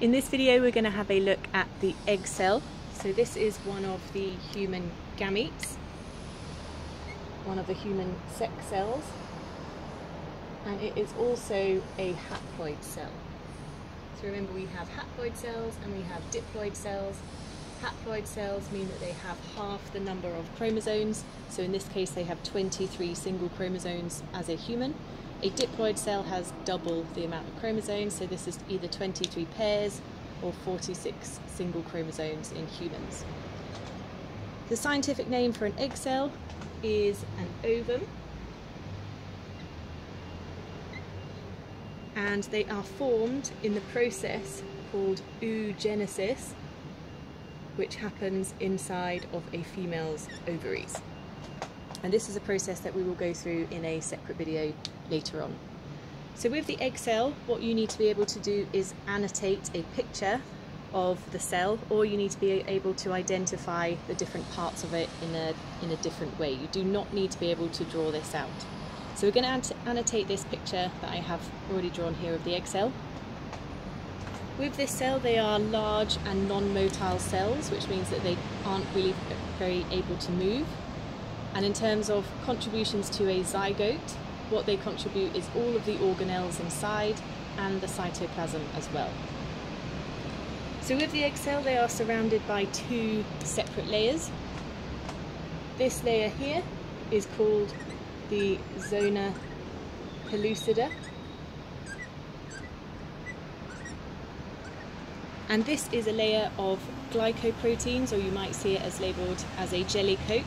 In this video we're going to have a look at the egg cell. So this is one of the human gametes, one of the human sex cells, and it is also a haploid cell. So remember we have haploid cells and we have diploid cells. Haploid cells mean that they have half the number of chromosomes, so in this case they have 23 single chromosomes as a human. A diploid cell has double the amount of chromosomes, so this is either 23 pairs or 46 single chromosomes in humans. The scientific name for an egg cell is an ovum, and they are formed in the process called oogenesis, which happens inside of a female's ovaries. And this is a process that we will go through in a separate video later on. So with the egg cell, what you need to be able to do is annotate a picture of the cell, or you need to be able to identify the different parts of it in a, in a different way. You do not need to be able to draw this out. So we're going to annotate this picture that I have already drawn here of the egg cell. With this cell, they are large and non-motile cells, which means that they aren't really very able to move. And in terms of contributions to a zygote, what they contribute is all of the organelles inside and the cytoplasm as well. So with the egg cell, they are surrounded by two separate layers. This layer here is called the zona pellucida And this is a layer of glycoproteins, or you might see it as labelled as a jelly coat.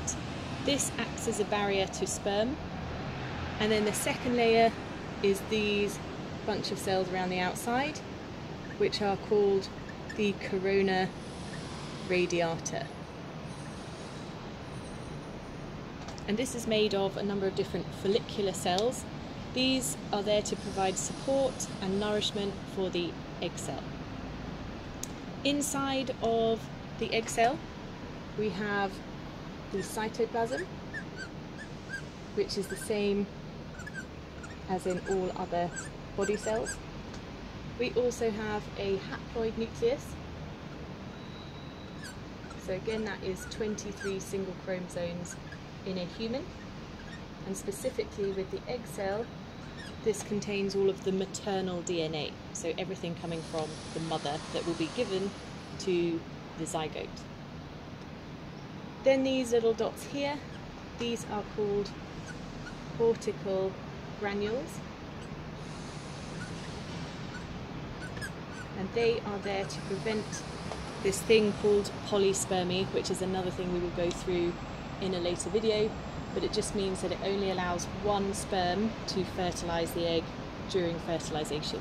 This acts as a barrier to sperm. And then the second layer is these bunch of cells around the outside, which are called the corona radiata. And this is made of a number of different follicular cells. These are there to provide support and nourishment for the egg cell. Inside of the egg cell, we have the cytoplasm, which is the same as in all other body cells. We also have a haploid nucleus. So again, that is 23 single chromosomes in a human. And specifically with the egg cell, this contains all of the maternal DNA, so everything coming from the mother that will be given to the zygote. Then these little dots here, these are called cortical granules. And they are there to prevent this thing called polyspermy, which is another thing we will go through in a later video, but it just means that it only allows one sperm to fertilise the egg during fertilisation.